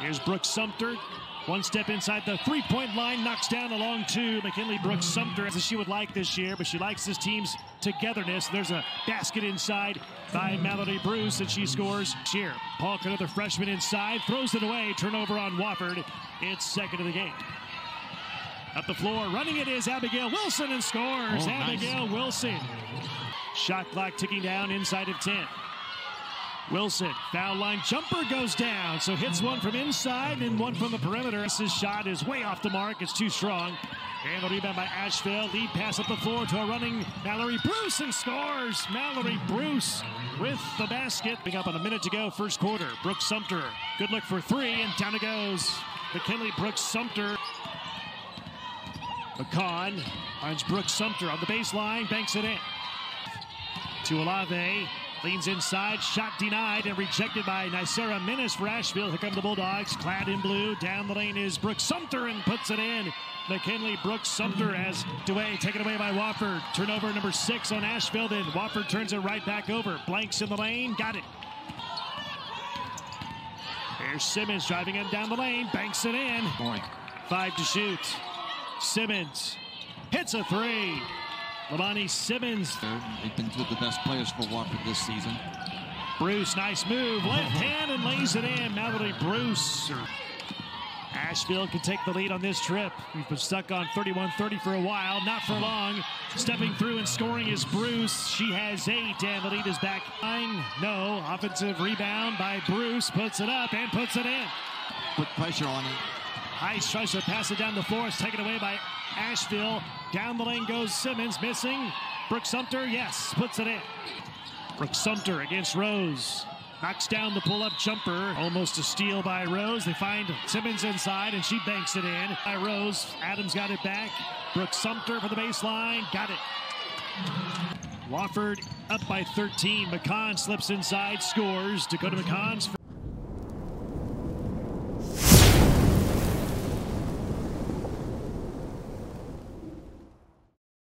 Here's Brooks Sumter. One step inside the three point line, knocks down along two. McKinley Brooks Sumter, as she would like this year, but she likes this team's togetherness. There's a basket inside by Mallory Bruce, and she scores here. Paulk, another freshman inside, throws it away. Turnover on Wofford. It's second of the game. Up the floor, running it is Abigail Wilson and scores. Oh, Abigail nice. Wilson. Shot clock ticking down inside of 10. Wilson, foul line jumper goes down, so hits one from inside and one from the perimeter. His shot is way off the mark, it's too strong. And the rebound by Asheville. Lead pass up the floor to a running Mallory Bruce and scores. Mallory Bruce with the basket. Pick up on a minute to go, first quarter. Brooks Sumter, good look for three, and down it goes. McKinley Brooks Sumter. McCon finds Brooks Sumter on the baseline, banks it in. To Olave, leans inside, shot denied and rejected by Nicera Menace for Asheville. Here come the Bulldogs, clad in blue. Down the lane is Brooks Sumter and puts it in. McKinley Brooks Sumter as Dewey taken away by Wofford. Turnover number six on Asheville. Then Wofford turns it right back over. Blanks in the lane, got it. There's Simmons driving it down the lane, banks it in. Boy. Five to shoot. Simmons hits a three. Lavani Simmons. They've been two of the best players for Wofford this season. Bruce, nice move. Left hand and lays it in. Mallory Bruce. Asheville can take the lead on this trip. We've been stuck on 31-30 for a while. Not for long. Stepping through and scoring is Bruce. She has eight, and the lead is back. Nine. No. Offensive rebound by Bruce. Puts it up and puts it in. Put pressure on it. Ice tries to pass it down the floor. It's taken away by Asheville. Down the lane goes Simmons, missing. Brooks Sumter, yes, puts it in. Brooks Sumter against Rose. Knocks down the pull-up jumper. Almost a steal by Rose. They find Simmons inside, and she banks it in. By Rose. Adams got it back. Brooks Sumter for the baseline. Got it. Wofford up by 13. McCon slips inside, scores. Dakota McCon's